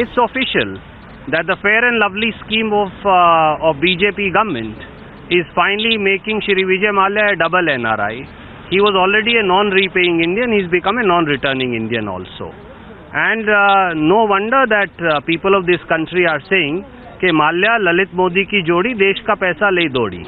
it's official that the fair and lovely scheme of, uh, of BJP government is finally making Shri Vijay Mallya a double NRI. He was already a non-repaying Indian, he's become a non-returning Indian also. And uh, no wonder that uh, people of this country are saying कि माल्या ललित मोदी की जोड़ी देश का पैसा ले दौड़ी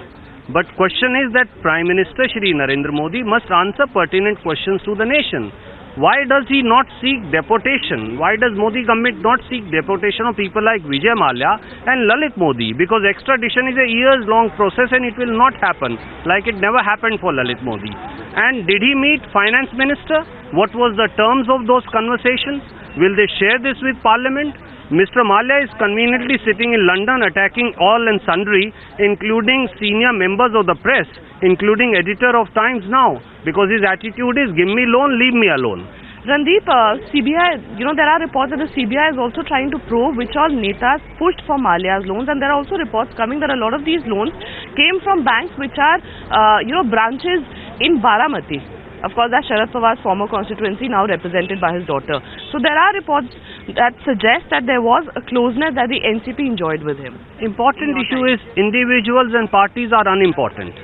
but question is that Prime Minister Shri Narendra Modi must answer pertinent questions to the nation. Why does he not seek deportation? Why does Modi government not seek deportation of people like Vijay Mallya and Lalit Modi? Because extradition is a years long process and it will not happen like it never happened for Lalit Modi. And did he meet finance minister? What was the terms of those conversations? Will they share this with parliament? Mr. Mallya is conveniently sitting in London attacking all and sundry, including senior members of the press, including editor of Times Now, because his attitude is give me loan, leave me alone. Randeep, uh, CBI, you know, there are reports that the CBI is also trying to probe which all netas pushed for Mallya's loans, and there are also reports coming that a lot of these loans came from banks which are, uh, you know, branches in Baramati. Of course, that's Sharad Pawar's former constituency, now represented by his daughter. So there are reports that suggest that there was a closeness that the NCP enjoyed with him. Important issue is individuals and parties are unimportant.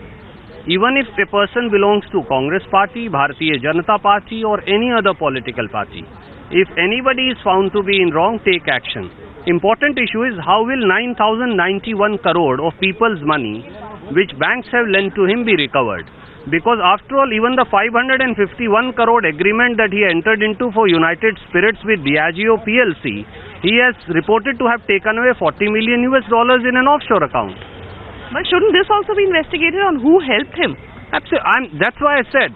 Even if a person belongs to Congress party, Bharatiya Janata party or any other political party, if anybody is found to be in wrong, take action. Important issue is how will 9,091 crore of people's money which banks have lent to him be recovered? Because after all even the 551 crore agreement that he entered into for United Spirits with Diageo PLC he has reported to have taken away 40 million US dollars in an offshore account. But shouldn't this also be investigated on who helped him? Absolutely that's why I said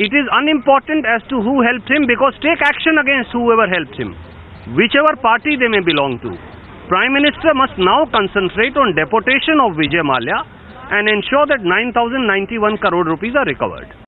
it is unimportant as to who helped him because take action against whoever helped him whichever party they may belong to. Prime Minister must now concentrate on deportation of Vijay Mallya and ensure that 9,091 crore rupees are recovered.